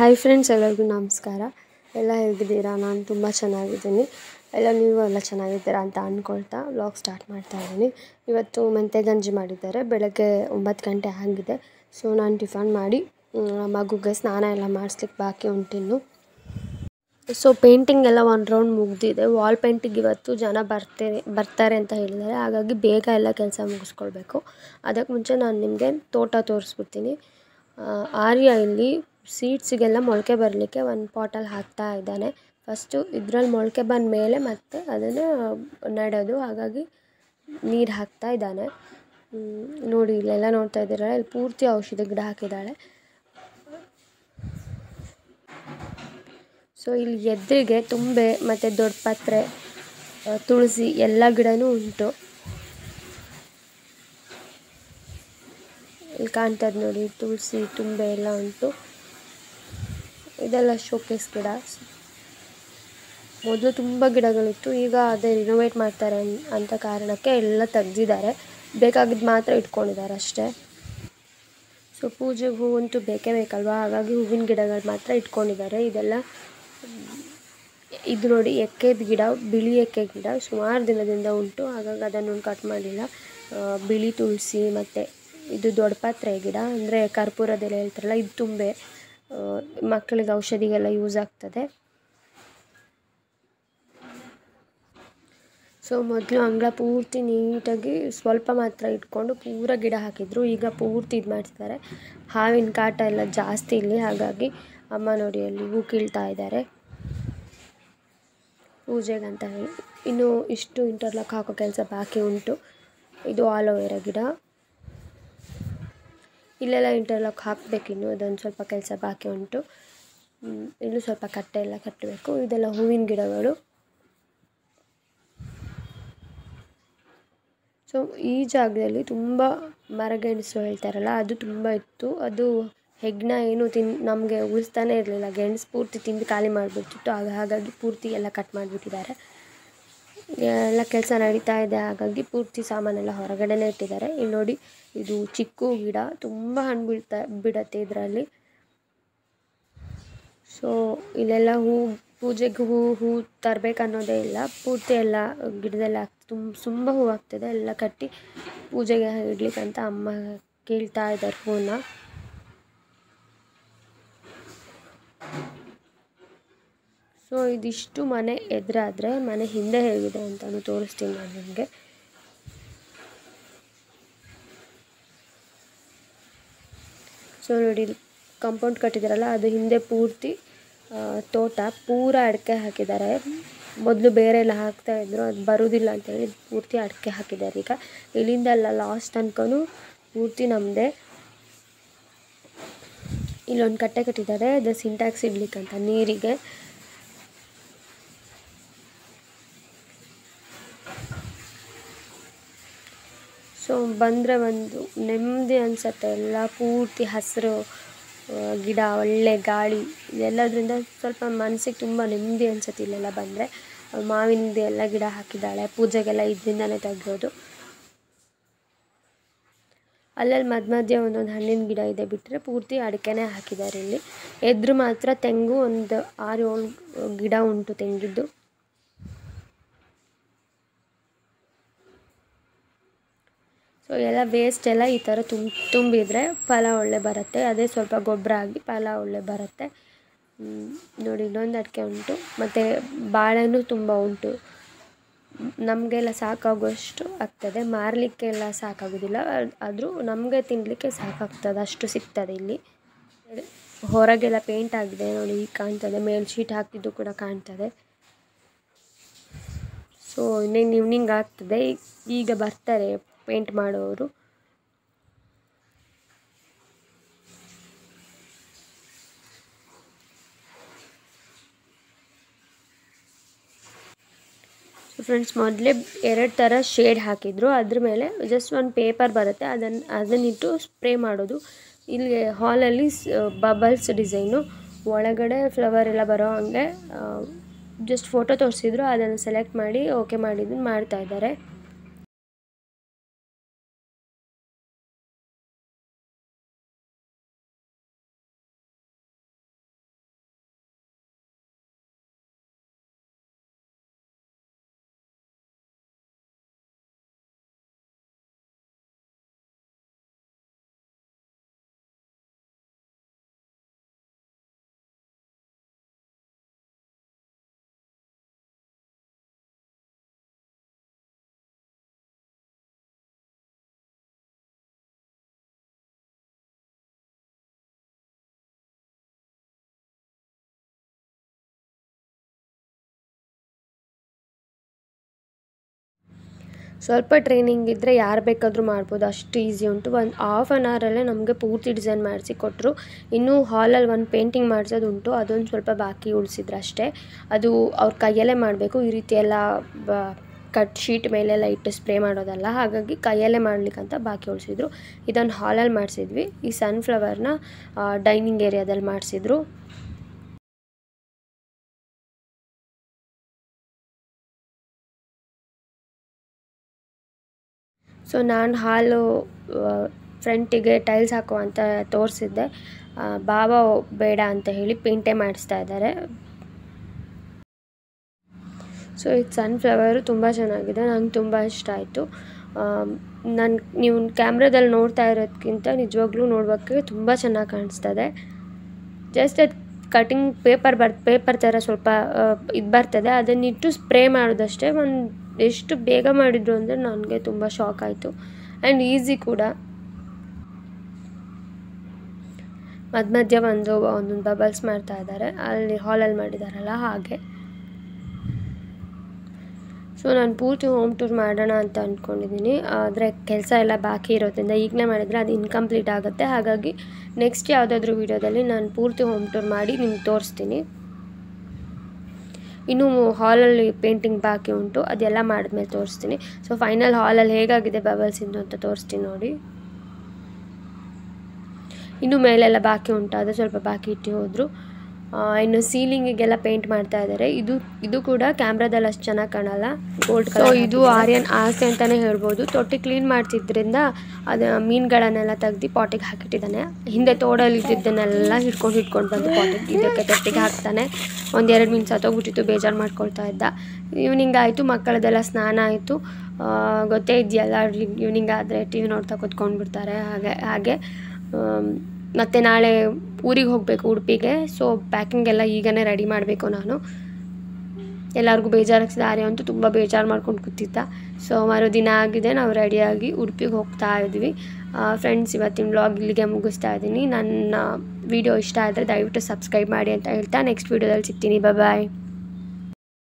Hi friends ಎಲ್ಲರಿಗೂ ನಮಸ್ಕಾರ. ಎಲ್ಲ ಹೇಗಿದ್ದೀರಾ? ನಾನು ತುಂಬ ಚೆನ್ನಾಗಿದ್ದೀನಿ. ಎಲ್ಲ ನೀವು ಎಲ್ಲ ಚೆನ್ನಾಗಿದ್ದೀರಾ ಅಂತ ಅಂದ್ಕೊಳ್ತಾ ವ್ಲಾಗ್ ಸ್ಟಾರ್ಟ್ ಮಾಡ್ತಾ ಇದ್ದೀನಿ. ಇವತ್ತು ಮೆಂತೆ ಗಂಜಿ ಮಾಡಿದ್ದಾರೆ. ಬೆಳಗ್ಗೆ ಒಂಬತ್ತು ಗಂಟೆ ಆಗಿದೆ. ಸೊ ನಾನು ಟಿಫನ್ ಮಾಡಿ ಮಗುಗೆ ಸ್ನಾನ ಎಲ್ಲ ಮಾಡಿಸ್ಲಿಕ್ಕೆ ಬಾಕಿ ಉಂಟಿನ್ನು. ಸೊ ಪೇಂಟಿಂಗ್ ಎಲ್ಲ ಒಂದು ರೌಂಡ್ ಮುಗಿದಿದೆ. ವಾಲ್ ಪೇಂಟಿಂಗ್ ಇವತ್ತು ಜನ ಬರ್ತಾರೆ ಬರ್ತಾರೆ ಅಂತ ಹೇಳಿದ್ದಾರೆ. ಹಾಗಾಗಿ ಬೇಗ ಎಲ್ಲ ಕೆಲಸ ಮುಗಿಸ್ಕೊಳ್ಬೇಕು. ಅದಕ್ಕೆ ಮುಂಚೆ ನಾನು ನಿಮಗೆ ತೋಟ ತೋರಿಸ್ಬಿಡ್ತೀನಿ. ಆರ್ಯ ಇಲ್ಲಿ ಸೀಡ್ಸಿಗೆಲ್ಲ ಮೊಳಕೆ ಬರಲಿಕ್ಕೆ ಒಂದು ಪಾಟಲ್ಲಿ ಹಾಕ್ತಾ ಇದ್ದಾನೆ. ಫಸ್ಟು ಇದ್ರಲ್ಲಿ ಮೊಳಕೆ ಬಂದ ಮೇಲೆ ಮತ್ತೆ ಅದನ್ನು ನೆಡೋದು ಹಾಗಾಗಿ ನೀರು ಹಾಕ್ತಾ ಇದ್ದಾನೆ. ನೋಡಿ ಇಲ್ಲೆಲ್ಲ ನೋಡ್ತಾ ಇದ್ದೀರಲ್ಲ ಇಲ್ಲಿ ಪೂರ್ತಿ ಔಷಧಿ ಗಿಡ ಹಾಕಿದ್ದಾಳೆ. ಸೊ ಇಲ್ಲಿ ಎದುರಿಗೆ ತುಂಬೆ ಮತ್ತು ದೊಡ್ಡ ಪತ್ರೆ ತುಳಸಿ ಎಲ್ಲ ಗಿಡನೂ ಉಂಟು. ಇಲ್ಲಿ ಕಾಣ್ತದೆ ನೋಡಿ, ತುಳಸಿ, ತುಂಬೆ ಎಲ್ಲ ಉಂಟು. ಇದೆಲ್ಲ ಶೋಕೇಸ್ ಗಿಡ. ಮೊದಲು ತುಂಬ ಗಿಡಗಳಿತ್ತು, ಈಗ ಅದೇ ರಿನೋವೇಟ್ ಮಾಡ್ತಾರೆ ಅಂತ ಕಾರಣಕ್ಕೆ ಎಲ್ಲ ತೆಗೆದಿದ್ದಾರೆ. ಬೇಕಾಗಿದ್ದು ಮಾತ್ರ ಇಟ್ಕೊಂಡಿದ್ದಾರೆ ಅಷ್ಟೇ. ಸೊ ಪೂಜೆಗೆ ಹೂವಂತೂ ಬೇಕೇ ಬೇಕಲ್ವಾ? ಹಾಗಾಗಿ ಹೂವಿನ ಗಿಡಗಳು ಮಾತ್ರ ಇಟ್ಕೊಂಡಿದ್ದಾರೆ. ಇದೆಲ್ಲ, ಇದು ನೋಡಿ ಎಕ್ಕೆದ ಗಿಡ, ಬಿಳಿ ಎಕ್ಕೆ ಗಿಡ ಸುಮಾರು ದಿನದಿಂದ ಉಂಟು. ಹಾಗಾಗಿ ಅದನ್ನು ಕಟ್ ಮಾಡಿಲ್ಲ. ಬಿಳಿ ತುಳಸಿ ಮತ್ತು ಇದು ದೊಡ್ಡ ಪಾತ್ರೆ ಗಿಡ. ಅಂದರೆ ಕರ್ಪೂರದೆಲೆ ಹೇಳ್ತಾರಲ್ಲ, ಇದು ತುಂಬೆ. ಮಕ್ಕಳಿಗೆ ಔಷಧಿಗೆಲ್ಲ ಯೂಸ್ ಆಗ್ತದೆ. ಸೊ ಮೊದಲು ಅಂಗಳ ಪೂರ್ತಿ ನೀಟಾಗಿ ಸ್ವಲ್ಪ ಮಾತ್ರ ಇಟ್ಕೊಂಡು ಪೂರ ಗಿಡ ಹಾಕಿದ್ರು. ಈಗ ಪೂರ್ತಿ ಇದು ಮಾಡ್ತಿದ್ದಾರೆ. ಹಾವಿನ ಕಾಟ ಎಲ್ಲ ಜಾಸ್ತಿ ಇಲ್ಲಿ. ಹಾಗಾಗಿ ಅಮ್ಮ ನೋಡಿ ಅಲ್ಲಿ ಹೂ ಕೀಳ್ತಾ ಇದ್ದಾರೆ. ಪೂಜೆಗಂತ ಹೇಳಿ. ಇನ್ನು ಇಷ್ಟು ಇಂಟರ್ಲಾಕ್ ಹಾಕೋ ಕೆಲಸ ಬಾಕಿ ಉಂಟು. ಇದು ಆಲೋವೆರಾ ಗಿಡ. ಇಲ್ಲೆಲ್ಲ ಇಂಟರ್ಲಾಕ್ ಹಾಕಬೇಕು ಇನ್ನು. ಅದೊಂದು ಸ್ವಲ್ಪ ಕೆಲಸ ಬಾಕಿ ಉಂಟು. ಇಲ್ಲೂ ಸ್ವಲ್ಪ ಕಟ್ಟೆ ಎಲ್ಲ ಕಟ್ಟಬೇಕು ಇದೆಲ್ಲ ಹೂವಿನ ಗಿಡಗಳು. ಸೊ ಈ ಜಾಗದಲ್ಲಿ ತುಂಬ ಮರಗೆಣಸು ಹೇಳ್ತಾರಲ್ಲ, ಅದು ತುಂಬ ಇತ್ತು. ಅದು ಹೆಗ್ಣ ಏನು ತಿನ್, ನಮಗೆ ಉಳಿಸ್ತಾನೆ ಇರಲಿಲ್ಲ. ಗೆಣಸು ಪೂರ್ತಿ ತಿಂದು ಖಾಲಿ ಮಾಡಿಬಿಡ್ತಿತ್ತು. ಹಾಗಾಗಿ ಪೂರ್ತಿ ಎಲ್ಲ ಕಟ್ ಮಾಡಿಬಿಟ್ಟಿದ್ದಾರೆ. ಎಲ್ಲ ಕೆಲಸ ನಡೀತಾ ಇದೆ. ಹಾಗಾಗಿ ಪೂರ್ತಿ ಸಾಮಾನೆಲ್ಲ ಹೊರಗಡೆನೇ ಇಟ್ಟಿದ್ದಾರೆ. ಇಲ್ಲಿ ನೋಡಿ, ಇದು ಚಿಕ್ಕು ಗಿಡ. ತುಂಬ ಹಣ್ಣು ಬೀಳ್ತಾ ಬಿಡತ್ತೆ ಇದರಲ್ಲಿ. ಸೊ ಇಲ್ಲೆಲ್ಲ ಹೂ, ಪೂಜೆಗೆ ಹೂ ಹೂ ತರಬೇಕನ್ನೋದೇ ಇಲ್ಲ. ಪೂರ್ತಿ ಎಲ್ಲ ಗಿಡದಲ್ಲಿ ಹಾಕ್ ತುಂಬ ತುಂಬ ಹೂ ಆಗ್ತಿದೆ. ಎಲ್ಲ ಕಟ್ಟಿ ಪೂಜೆಗೆ ಇಡ್ಲಿಕ್ಕಂತ ಅಮ್ಮ ಕೇಳ್ತಾ ಇದ್ದಾರೆ ಹೂನ. ಸೊ ಇದಿಷ್ಟು ಮನೆ ಎದುರಾದರೆ ಮನೆ ಹಿಂದೆ ಹೇಗಿದೆ ಅಂತಲೂ ತೋರಿಸ್ತೀನಿ ನಾನು ನಿಮಗೆ. ಸೊ ನೋಡಿ ಕಾಂಪೌಂಡ್ ಕಟ್ಟಿದಾರಲ್ಲ, ಅದು ಹಿಂದೆ ಪೂರ್ತಿ ತೋಟ, ಪೂರ ಅಡಿಕೆ ಹಾಕಿದ್ದಾರೆ. ಮೊದಲು ಬೇರೆ ಎಲ್ಲ ಹಾಕ್ತಾ ಇದ್ರು, ಅದು ಬರೋದಿಲ್ಲ ಅಂತೇಳಿ ಪೂರ್ತಿ ಅಡಿಕೆ ಹಾಕಿದ್ದಾರೆ ಈಗ. ಇಲ್ಲಿಂದ ಎಲ್ಲ ಲಾಸ್ಟ್ ತನಕನೂ ಪೂರ್ತಿ ನಮ್ಮದೇ ಇಲ್ಲೊಂದು ಕಟ್ಟೆ ಕಟ್ಟಿದ್ದಾರೆ, ಅದು ಸಿಂಟ್ಯಾಕ್ಸ್ ಇಡ್ಲಿಕ್ಕಂತ ನೀರಿಗೆ. ಸೊ ಬಂದರೆ ಒಂದು ನೆಮ್ಮದಿ ಅನಿಸತ್ತೆ. ಎಲ್ಲ ಪೂರ್ತಿ ಹಸಿರು ಗಿಡ, ಒಳ್ಳೆ ಗಾಳಿ ಎಲ್ಲದರಿಂದ ಸ್ವಲ್ಪ ಮನಸ್ಸಿಗೆ ತುಂಬ ನೆಮ್ಮದಿ ಅನಿಸುತ್ತೆ ಇಲ್ಲೆಲ್ಲ ಬಂದರೆ. ಮಾವಿನದು ಎಲ್ಲ ಗಿಡ ಹಾಕಿದ್ದಾಳೆ. ಪೂಜೆಗೆಲ್ಲ ಇದರಿಂದನೇ ತೆಗೆಯೋದು. ಅಲ್ಲಲ್ಲಿ ಮಧ್ಯ ಮಧ್ಯೆ ಒಂದೊಂದು ಹಣ್ಣಿನ ಗಿಡ ಇದೆ ಬಿಟ್ಟರೆ ಪೂರ್ತಿ ಅಡಿಕೆನೇ ಹಾಕಿದ್ದಾರೆ ಇಲ್ಲಿ. ಎದ್ರು ಮಾತ್ರ ತೆಂಗು ಒಂದು ಆರು ಏಳು ಗಿಡ ಉಂಟು ತೆಂಗಿದ್ದು. ಎಲ್ಲ ವೇಸ್ಟ್ ಎಲ್ಲ ಈ ಥರ ತುಂಬ ತುಂಬಿದರೆ ಫಲ ಒಳ್ಳೆ ಬರುತ್ತೆ. ಅದೇ ಸ್ವಲ್ಪ ಗೊಬ್ಬರ ಆಗಿ ಫಲ ಒಳ್ಳೆ ಬರುತ್ತೆ. ನೋಡಿ ಇನ್ನೊಂದು ಅಡಿಕೆ ಉಂಟು. ಮತ್ತು ಬಾಳೆನೂ ತುಂಬ ಉಂಟು. ನಮಗೆಲ್ಲ ಸಾಕಾಗುವಷ್ಟು ಆಗ್ತದೆ. ಮಾರಲಿಕ್ಕೆಲ್ಲ ಸಾಕಾಗೋದಿಲ್ಲ. ಆದರೂ ನಮಗೆ ತಿನ್ನಲಿಕ್ಕೆ ಸಾಕಾಗ್ತದೆ. ಅಷ್ಟು ಸಿಗ್ತದೆ ಇಲ್ಲಿ. ಹೊರಗೆಲ್ಲ ಪೇಂಟ್ ಆಗಿದೆ. ನೋಡಿ ಈಗ ಕಾಣ್ತದೆ. ಮೇಲ್ ಶೀಟ್ ಹಾಕಿದ್ದು ಕೂಡ ಕಾಣ್ತದೆ. ಸೊ ಇನ್ನೇನು ಈವ್ನಿಂಗ್ ಆಗ್ತದೆ. ಈಗ ಬರ್ತಾರೆ. ಪೇಂಟ್ ಮಾಡೋರು. ಫ್ರೆಂಡ್ಸ್ ಮೊದಲೇ ಎರಡು ಥರ ಶೇಡ್ ಹಾಕಿದ್ರು. ಅದ್ರ ಮೇಲೆ ಜಸ್ಟ್ ಒಂದು ಪೇಪರ್ ಬರುತ್ತೆ. ಅದನ್ನು ಅದನ್ನಿಟ್ಟು ಸ್ಪ್ರೇ ಮಾಡೋದು. ಇಲ್ಲಿ ಹಾಲಲ್ಲಿ ಬಬಲ್ಸ್ ಡಿಸೈನು ಒಳಗಡೆ ಫ್ಲವರ್ ಎಲ್ಲ ಬರೋ ಹಂಗೆ ಜಸ್ಟ್ ಫೋಟೋ ತೋರಿಸಿದ್ರು. ಅದನ್ನು ಸೆಲೆಕ್ಟ್ ಮಾಡಿ ಓಕೆ ಮಾಡಿದ್ದು ಮಾಡ್ತಾ ಇದ್ದಾರೆ. ಸ್ವಲ್ಪ ಟ್ರೈನಿಂಗ್ ಇದ್ದರೆ ಯಾರು ಬೇಕಾದರೂ ಮಾಡ್ಬೋದು. ಅಷ್ಟು ಈಸಿ ಉಂಟು. ಒಂದು ಹಾಫ್ ಆನ್ ಅವರಲ್ಲೇ ನಮಗೆ ಪೂರ್ತಿ ಡಿಸೈನ್ ಮಾಡಿಸಿ ಕೊಟ್ಟರು ಇನ್ನೂ ಹಾಲಲ್ಲಿ ಒಂದು ಪೇಂಟಿಂಗ್ ಮಾಡಿಸೋದು ಉಂಟು. ಅದೊಂದು ಸ್ವಲ್ಪ ಬಾಕಿ ಉಳಿಸಿದ್ರು ಅಷ್ಟೇ. ಅದು ಅವ್ರ ಕೈಯಲ್ಲೇ ಮಾಡಬೇಕು. ಈ ರೀತಿ ಎಲ್ಲ ಕಟ್ ಶೀಟ್ ಮೇಲೆಲ್ಲ ಇಟ್ಟು ಸ್ಪ್ರೇ ಮಾಡೋದಲ್ಲ, ಹಾಗಾಗಿ ಕೈಯಲ್ಲೇ ಮಾಡ್ಲಿಕ್ಕಂತ ಬಾಕಿ ಉಳಿಸಿದ್ರು. ಇದನ್ನು ಹಾಲಲ್ಲಿ ಮಾಡಿಸಿದ್ವಿ. ಈ ಸನ್ಫ್ಲವರ್ನ ಡೈನಿಂಗ್ ಏರಿಯಾದಲ್ಲಿ ಮಾಡಿಸಿದ್ರು. ಸೊ ನಾನು ಹಾಲು ಫ್ರಂಟಿಗೆ ಟೈಲ್ಸ್ ಹಾಕುವಂತ ತೋರಿಸಿದ್ದೆ. ಬಾಬಾ ಬೇಡ ಅಂತ ಹೇಳಿ ಪೇಂಟೇ ಮಾಡಿಸ್ತಾ ಇದ್ದಾರೆ. ಸೊ ಇದು ಸನ್ಫ್ಲವರು ತುಂಬ ಚೆನ್ನಾಗಿದೆ, ನಂಗೆ ತುಂಬ ಇಷ್ಟ ಆಯಿತು. ನಾನು, ನೀವು ಕ್ಯಾಮ್ರಾದಲ್ಲಿ ನೋಡ್ತಾ ಇರೋದಕ್ಕಿಂತ ನಿಜವಾಗ್ಲೂ ನೋಡೋಕ್ಕೆ ತುಂಬ ಚೆನ್ನಾಗಿ ಕಾಣಿಸ್ತದೆ. ಜಸ್ಟ್ ಅದು ಕಟಿಂಗ್ ಪೇಪರ್ ಬರ್, ಪೇಪರ್ ಥರ ಸ್ವಲ್ಪ ಇದು ಬರ್ತದೆ, ಅದನ್ನಿಟ್ಟು ಸ್ಪ್ರೇ ಮಾಡೋದಷ್ಟೇ ಒಂದು ಎಷ್ಟು ಬೇಗ ಮಾಡಿದ್ರು ಅಂದರೆ ನನಗೆ ತುಂಬ ಶಾಕ್ ಆಯಿತು. ಆ್ಯಂಡ್ ಈಸಿ ಕೂಡ. ಮಧ್ಯ ಮಧ್ಯ ಒಂದು ಒಂದೊಂದು ಬಬಲ್ಸ್ ಮಾಡ್ತಾ ಇದ್ದಾರೆ. ಅಲ್ಲಿ ಹಾಲಲ್ಲಿ ಮಾಡಿದಾರಲ್ಲ ಹಾಗೆ. ಸೊ ನಾನು ಪೂರ್ತಿ ಹೋಮ್ ಟೂರ್ ಮಾಡೋಣ ಅಂತ ಅಂದ್ಕೊಂಡಿದ್ದೀನಿ ಆದರೆ ಕೆಲಸ ಎಲ್ಲ ಬಾಕಿ ಇರೋದ್ರಿಂದ ಈಗಲೇ ಮಾಡಿದರೆ ಅದು ಇನ್ಕಂಪ್ಲೀಟ್ ಆಗುತ್ತೆ. ಹಾಗಾಗಿ ನೆಕ್ಸ್ಟ್ ಯಾವುದಾದ್ರೂ ವೀಡಿಯೋದಲ್ಲಿ ನಾನು ಪೂರ್ತಿ ಹೋಮ್ ಟೂರ್ ಮಾಡಿ ನಿಮ್ಗೆ ತೋರಿಸ್ತೀನಿ. ಇನ್ನೂ ಹಾಲಲ್ಲಿ ಪೇಂಟಿಂಗ್ ಬಾಕಿ ಉಂಟು, ಅದೆಲ್ಲ ಮಾಡಿದ್ಮೇಲೆ ತೋರಿಸ್ತೀನಿ. ಸೊ ಫೈನಲ್ ಹಾಲಲ್ಲಿ ಹೇಗಾಗಿದೆ ಬಬಲ್ಸಿಂದು ಅಂತ ತೋರಿಸ್ತೀನಿ ನೋಡಿ. ಇನ್ನು ಮೇಲೆಲ್ಲ ಬಾಕಿ ಉಂಟು, ಅದು ಸ್ವಲ್ಪ ಬಾಕಿ ಇಟ್ಟು ಹೋದರು. ಇನ್ನು ಸೀಲಿಂಗಿಗೆಲ್ಲ ಪೇಂಟ್ ಮಾಡ್ತಾ ಇದ್ದಾರೆ ಇದು ಇದು ಕೂಡ ಕ್ಯಾಮ್ರಾದಲ್ಲಿ ಅಷ್ಟು ಚೆನ್ನಾಗಿ ಕಾಣಲ್ಲ. ಗೋಲ್ಡ್ ಕಲರ್ ಇದು ಆರ್ಯನ್ ಆಸೆ ಅಂತಲೇ ಹೇಳ್ಬೋದು. ತೊಟ್ಟಿ ಕ್ಲೀನ್ ಮಾಡ್ತಿದ್ರಿಂದ ಅದು ಮೀನುಗಳನ್ನೆಲ್ಲ ತೆಗ್ದು ಪಾಟಿಗೆ ಹಾಕಿಟ್ಟಿದ್ದಾನೆ. ಹಿಂದೆ ತೋಡಲ್ಲಿ ಇದ್ದಿದ್ದನ್ನೆಲ್ಲ ಹಿಡ್ಕೊಂಡು ಹಿಡ್ಕೊಂಡು ಬಂದು ಪಾಟಿಗೆ ಇದಕ್ಕೆ ತೊಟ್ಟಿಗೆ ಹಾಕ್ತಾನೆ. ಒಂದೆರಡು ಮೀನು ಸತ್ತೋಗ್ಬಿಟ್ಟಿತ್ತು ಬೇಜಾರು ಮಾಡ್ಕೊಳ್ತಾ ಇದ್ದ. ಈವ್ನಿಂಗ್ ಆಯಿತು ಮಕ್ಕಳದೆಲ್ಲ ಸ್ನಾನ ಆಯಿತು. ಗೊತ್ತೇ ಇದೆಯಲ್ಲ ಈವ್ನಿಂಗ್ ಆದರೆ ಟಿ ವಿ ನೋಡ್ತಾ ಕೂತ್ಕೊಂಡು ಬಿಡ್ತಾರೆ ಹಾಗೆ. ಹಾಗೆ ಮತ್ತು ನಾಳೆ ಊರಿಗೆ ಹೋಗಬೇಕು ಉಡುಪಿಗೆ. ಸೊ ಪ್ಯಾಕಿಂಗ್ ಎಲ್ಲ ಈಗನೇ ರೆಡಿ ಮಾಡಬೇಕು ನಾನು. ಎಲ್ಲರಿಗೂ ಬೇಜಾರಾಗ್ತಿದೆ. ಆರ್ಯ ಅಂತೂ ತುಂಬ ಬೇಜಾರು ಮಾಡ್ಕೊಂಡು ಕೂತಿದ್ದ. ಸೊ ಮರುದಿನ ಆಗಿದೆ. ನಾವು ರೆಡಿಯಾಗಿ ಉಡುಪಿಗೆ ಹೋಗ್ತಾ ಇದ್ವಿ. ಫ್ರೆಂಡ್ಸ್ ಇವತ್ತಿನ ಬ್ಲಾಗ್ ಇಲ್ಲಿಗೆ ಮುಗಿಸ್ತಾ ಇದ್ದೀನಿ. ನನ್ನ ವಿಡಿಯೋ ಇಷ್ಟ ಆದರೆ ದಯವಿಟ್ಟು ಸಬ್ಸ್ಕ್ರೈಬ್ ಮಾಡಿ ಅಂತ ಹೇಳ್ತಾ ನೆಕ್ಸ್ಟ್ ವೀಡಿಯೋದಲ್ಲಿ ಸಿಗ್ತೀನಿ. ಬಾಯ್